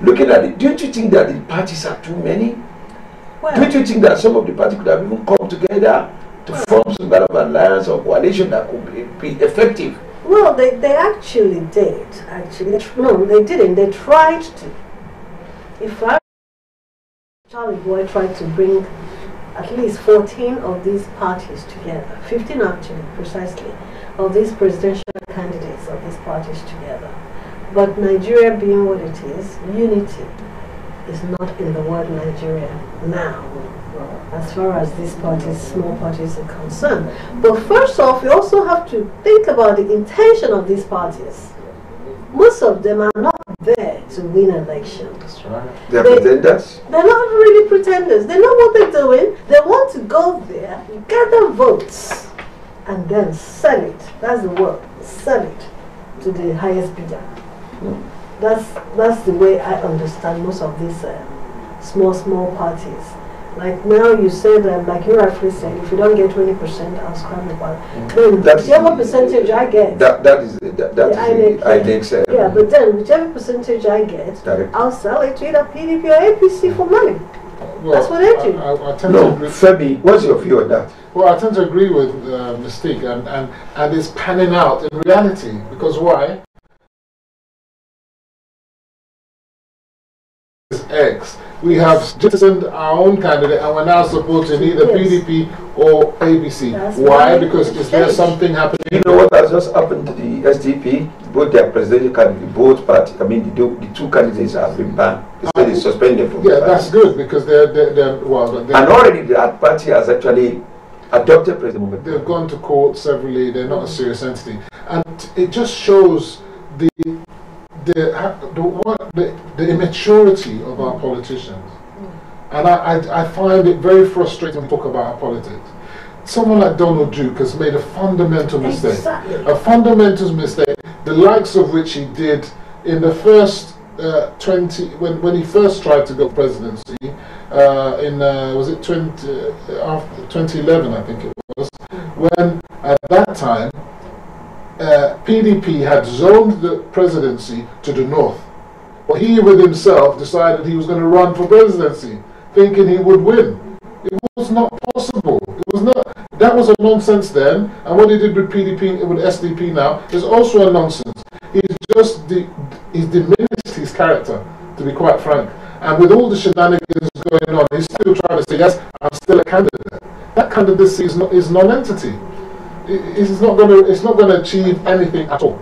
Looking at it, don't you think that the parties are too many? Well, Don't you think that some of the parties could have even come together to form some kind of alliance or coalition that could be, be effective? well, they, they actually did. Actually, no, they didn't. They tried to. If I, Charly Boy tried to bring at least 14 of these parties together, 15 actually, precisely, of these presidential candidates of these parties together. But Nigeria being what it is, unity is not in the word Nigeria now, as far as these parties, small parties, are concerned. But first off, we also have to think about the intention of these parties. Most of them are not there to win elections. Right. They are They- pretenders. They're not really pretenders. They know what they're doing. They want to go there, gather votes, and then sell it. That's the word. Sell it to the highest bidder. That's that's the way I understand most of these um, small small parties. Like now, you said that, like you rightfully said, if you don't get twenty percent, I'll scramble ballot. Then That's whichever percentage I get, That that is that, that Yeah, is the INEC, INEC's um, yeah. But then whichever percentage I get, direct. I'll sell it to either PDP or APC for money. Well, That's what they do. I, I, I tend to No, agree. Femi, what's your view on that? Well, I tend to agree with uh, Msteeq, and, and, and it's panning out in reality. Because why? Is X. We have jettisoned our own candidate, and we're now supporting either Yes. PDP or APC. That's why? why Because it's is there something happening? You know what has just happened to the SDP? Both their presidential candidate, both party, I mean, the, two- the two candidates have been banned. They said they suspended from Yeah, the that's good because they're, they're, they're well, they're, And already that party has actually adopted President They've gone to court severally. They're not a serious entity, and it just shows the the the, what, the, the immaturity of our politicians. And I, I, I find it very frustrating to talk about our politics. Someone like Donald Duke has made a fundamental mistake. Exactly. A fundamental mistake, the likes of which he did in the first uh, 20, when, when he first tried to go presidency, uh, in, uh, was it 20, uh, after 2011, I think it was, when at that time, uh, PDP had zoned the presidency to the north. But he with himself decided he was going to run for presidency, thinking he would win. It was not possible. It was not. That was a nonsense then, and what he did with PDP with SDP now is also a nonsense. He's just de- he's diminished his character, to be quite frank. And with all the shenanigans going on, he's still trying to say yes, I'm still a candidate. That candidacy is not is non-entity. It- It's not going to it's not going to achieve anything at all.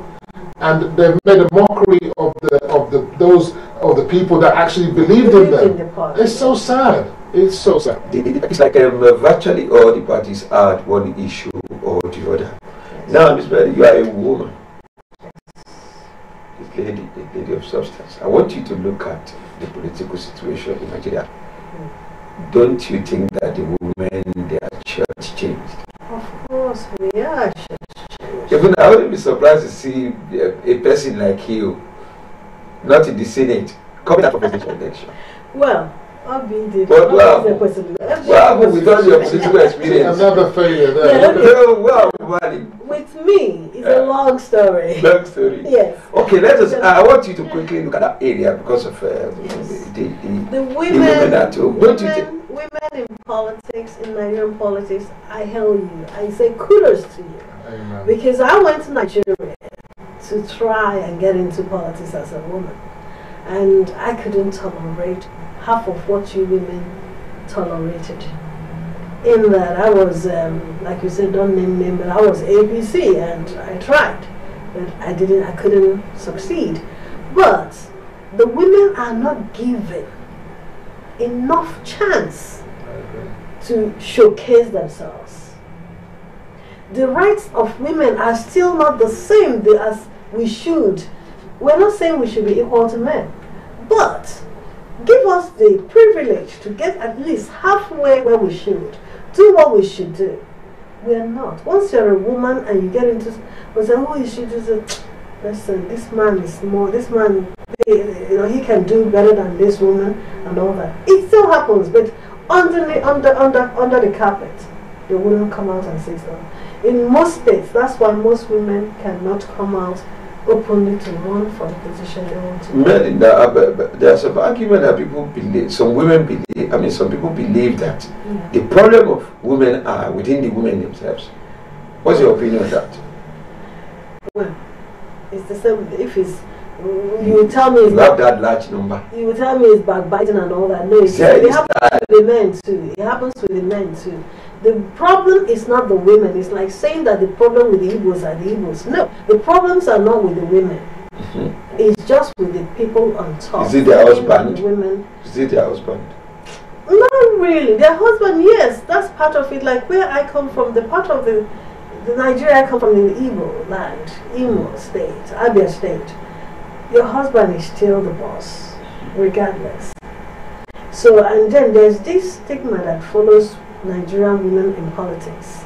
And they've made a mockery of the of the those of the people that actually believed in them. the party. It's so sad. It's so sad. The- the- It's like um, virtually all the parties had one issue or the other. Now, Miss Betty, you are a woman. This lady, a lady of substance. I want you to look at the political situation in Nigeria. Don't you think that the women, their church changed? Of course, we. Even I wouldn't be surprised to see a, a person like you, not in the Senate, coming out for presidential election. Well, I've been the. But I'll well, be the person- What happened with all your political experience? Another failure there. Yeah, Look at- No, well, well, With me, it's a long story. long story. Yes. Okay, let us. I want you to quickly look at that area because of uh, Yes. the, the, The women women, at home. Don't you women, women in politics, in Nigerian politics, I hail you. I say kudos to you. Amen. Because I went to Nigeria to try and get into politics as a woman. And I couldn't tolerate half of what you women tolerated. In that I was, um, like you said, don't name name, but I was APC and I tried. But I didn't, I couldn't succeed. But the women are not given enough chance to showcase themselves the rights of women are still not the same as we should. We're not saying we should be equal to men, But give us the privilege to get at least halfway where we should, do what we should do. We are not. Once you're a woman and you get into, we say, should do Just listen, this man is more, this man, eh, eh, you know, he can do better than this woman and all that. It still happens, but under the, under, under, under the carpet, they wouldn't come out and say so. In most states, that's why most women cannot come out openly to run for the position they want to. Men, there are, there's an argument that people believe, some women believe, I mean, some people believe that Yeah. the problem of women are within the women themselves. What's your opinion on that? It's the same. If it's, you tell me it's You have that large number. you tell me it's backbiting and all that. No, it's, Yeah, it happens with the men too. It happens with the men too. The problem is not the women. It's like saying that the problem with the Igbos are the Igbos. No, the problems are not with the women. Mm-hmm. It's just with the people on top. Is it their husband? The women. Is it their husband? Not really. Their husband, yes, that's part of it. Like where I come from, the part of the Nigeria come from, the Igbo land, Imo State, Abia State. Your husband is still the boss, regardless. So, and then there's this stigma that follows Nigerian women in politics.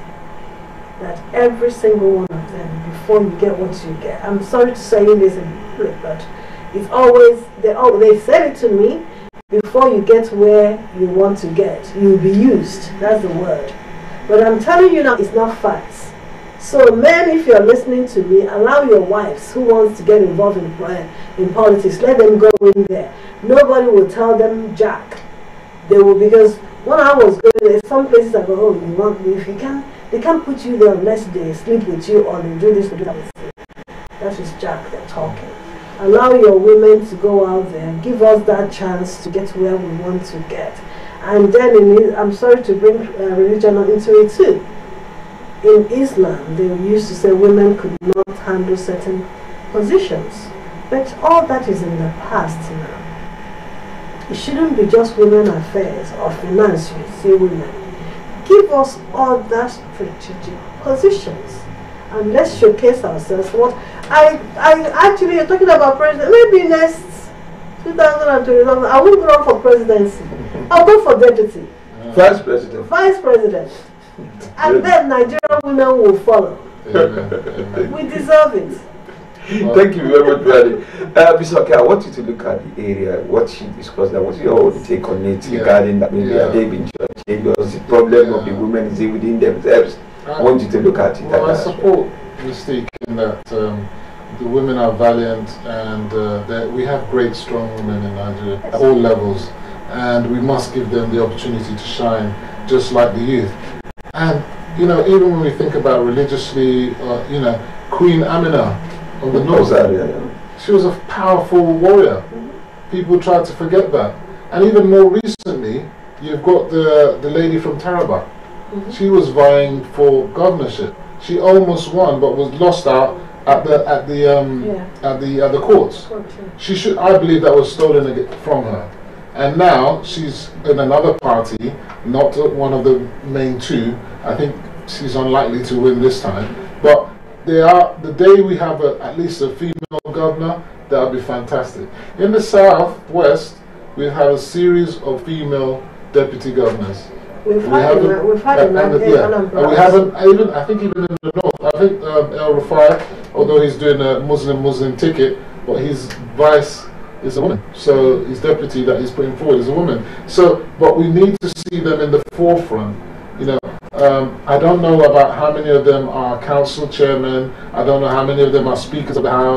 That every single one of them, before you get what you get, I'm sorry to say this in public, but it's always they. Oh, they said it to me before you get where you want to get, you'll be used. That's the word. But I'm telling you now, it's not facts. So, men, if you're listening to me, allow your wives who wants to get involved in, in politics, let them go in there. Nobody will tell them jack. They will because when I was going there, some places I go, oh, you want me? if you can, they can't put you there unless they sleep with you or they do this or do that. That is jack. They're talking allow your women to go out there, give us that chance to get where we want to get. And then, I'm sorry to bring uh, religion into it too. In Islam, they used to say women could not handle certain positions. But all that is in the past now. It shouldn't be just women affairs or finance, you see women. Give us all that strategic positions and let's showcase ourselves. What I I actually you're talking about president. Maybe next 2027, I won't run for presidency. I'll go for deputy, Vice President. vice president, and then Nigerian women will follow. Amen. Amen. We deserve it. Thank you very much, Brady. Uh, Mr. Oke, I want you to look at the area, what she discussed. That what's your take on it Yeah. regarding that? Maybe Yeah. are they being changed? Was the problem of the women is within themselves? I want you to look at it. Well, I like that. support Msteeq in that um, the women are valiant and uh, that we have great, strong women in Nigeria at all levels, and we must give them the opportunity to shine, just like the youth. And you know, even when we think about religiously, uh, you know, Queen Amina on the north, Rosaria, yeah. she was a powerful warrior. People try to forget that. And even more recently, you've got the the lady from Taraba. She was vying for governorship. She almost won, but was lost out at the at the um, Yeah. at the at the courts. She should. I believe that was stolen ag- from her, and now she's in another party, not one of the main two. I think she's unlikely to win this time. But they are the day we have a, at least a female governor. That would be fantastic. In the southwest, we have a series of female deputy governors. We've We had a, we've had and- yeah, and we haven't even. I think even in the north, I think um, El Rufai, although he's doing a Muslim Muslim ticket, but his vice is a woman. So his deputy that he's putting forward is a woman. So, but we need to see them in the forefront. You know, um, I don't know about how many of them are council chairmen. I don't know how many of them are speakers of the house.